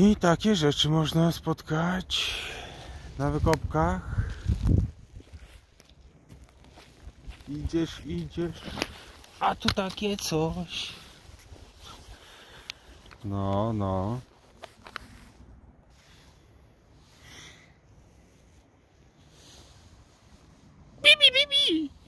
I takie rzeczy można spotkać na wykopkach. Idziesz, idziesz. A tu takie coś. No, no. Bibi, bibi!